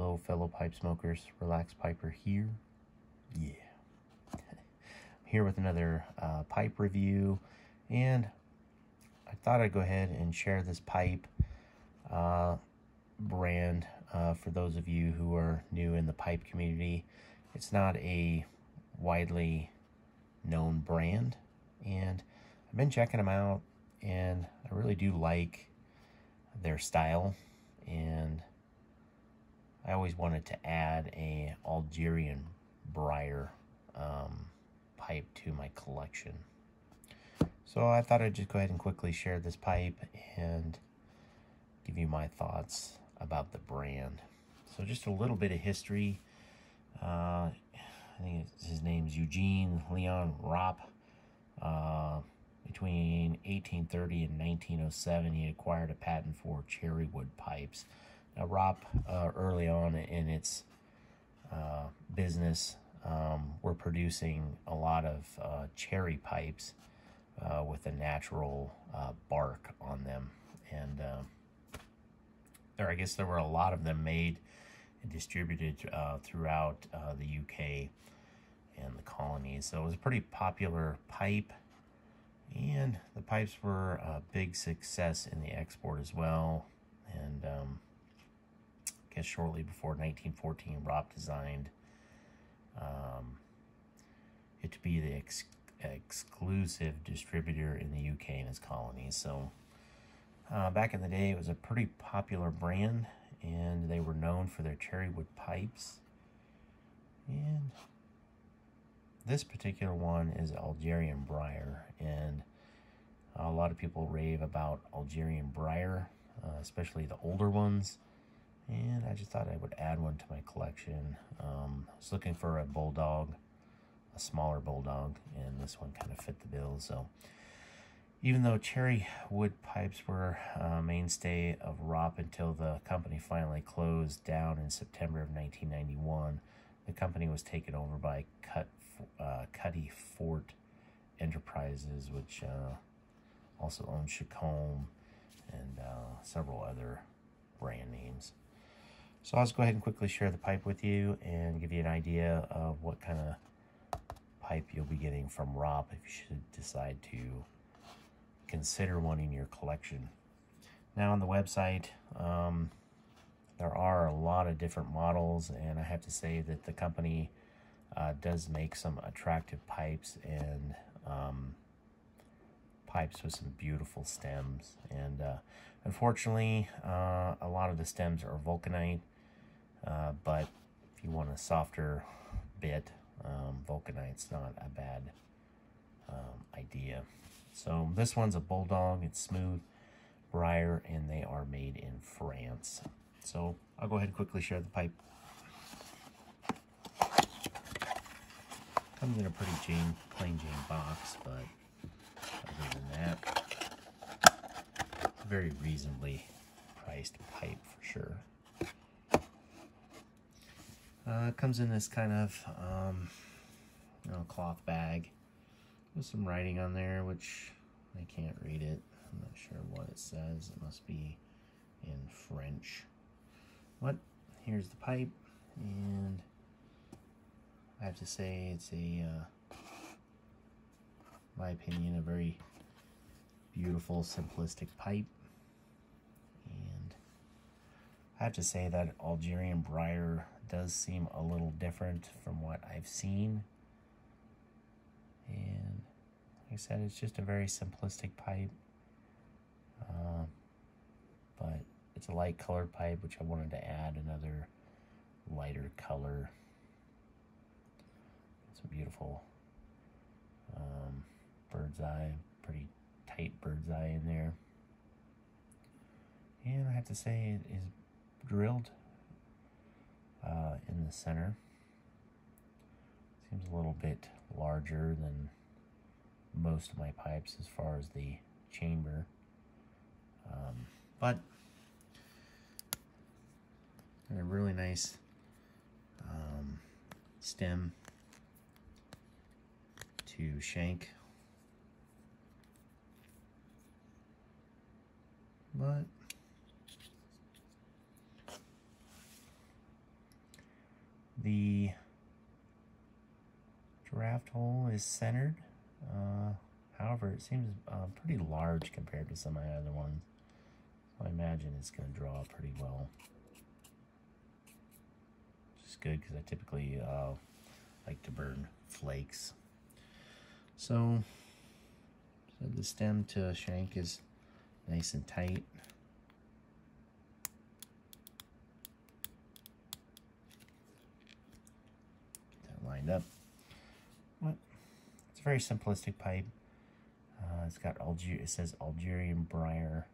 Hello, fellow pipe smokers. Relaxed Piper here. Yeah. I'm here with another uh, pipe review, and I thought I'd go ahead and share this pipe uh, brand uh, for those of you who are new in the pipe community. It's not a widely known brand, and I've been checking them out, and I really do like their style, and I always wanted to add a Algerian briar um, pipe to my collection. So I thought I'd just go ahead and quickly share this pipe and give you my thoughts about the brand. So just a little bit of history. Uh, I think his name's Eugene Leon Ropp. Uh, between 1830 and 1907, he acquired a patent for cherry wood pipes. Now, Ropp, uh, early on in its uh, business, um, were producing a lot of uh, cherry pipes uh, with a natural uh, bark on them. And uh, there, I guess there were a lot of them made and distributed throughout the UK and the colonies. So it was a pretty popular pipe. And the pipes were a big success in the export as well. And um, Guess shortly before 1914, Ropp designed um, it to be the ex exclusive distributor in the UK and its colonies. So uh, back in the day, it was a pretty popular brand, and they were known for their cherry wood pipes. And this particular one is Algerian briar, and a lot of people rave about Algerian briar, uh, especially the older ones. And I just thought I would add one to my collection. Um, I was looking for a bulldog, a smaller bulldog, and this one kind of fit the bill. So even though cherry wood pipes were a mainstay of Ropp until the company finally closed down in September of 1991, the company was taken over by Cut uh, Cuty Fort Enterprises, which uh, also owns Chacom and uh, several other brand names. So I'll just go ahead and quickly share the pipe with you and give you an idea of what kind of pipe you'll be getting from Ropp if you should decide to consider one in your collection. Now on the website, um, there are a lot of different models and I have to say that the company uh, does make some attractive pipes and um, pipes with some beautiful stems. And uh, unfortunately, uh, a lot of the stems are vulcanite, uh, but if you want a softer bit, um, vulcanite's not a bad um, idea. So this one's a bulldog. It's smooth, briar, and they are made in France. So I'll go ahead and quickly share the pipe. Comes in a pretty Jane, plain Jane box, but other than that, very reasonably priced pipe for sure. Uh, comes in this kind of um, you know, cloth bag with some writing on there, which I can't read it. I'm not sure what it says. It must be in French. But here's the pipe, and I have to say it's a, uh, my opinion, a very beautiful, simplistic pipe. And I have to say that Algerian briar does seem a little different from what I've seen. And like I said, it's just a very simplistic pipe. Uh, but it's a light colored pipe, which I wanted to add another lighter color some beautiful um, bird's eye, pretty tight bird's eye in there. And I have to say it is drilled uh, in the center. Seems a little bit larger than most of my pipes as far as the chamber. Um, but a really nice um, stem to shank. But The draft hole is centered. Uh, however, it seems uh, pretty large compared to some of my other ones. So I imagine it's going to draw pretty well. Which is good because I typically uh, like to burn flakes. So, so the stem to shank is nice and tight. Up. What? It's a very simplistic pipe. Uh, it's got Alger. It says Algerian briar,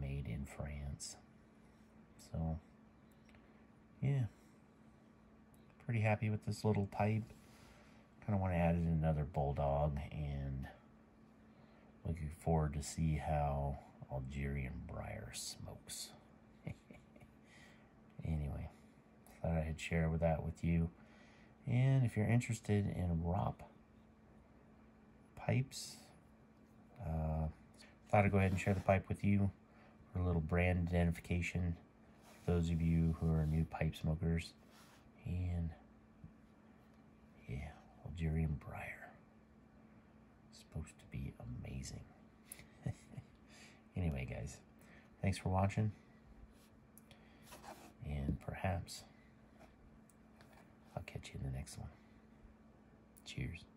made in France. So, yeah, pretty happy with this little pipe. Kind of want to add in another bulldog and looking forward to see how Algerian briar smokes. anyway, thought I'd share with that with you. And if you're interested in Ropp pipes, uh, thought I'd go ahead and share the pipe with you for a little brand identification. Those of you who are new pipe smokers. And yeah, Algerian briar. Supposed to be amazing. anyway, guys, thanks for watching. And perhaps I'll catch you in the next one. Cheers.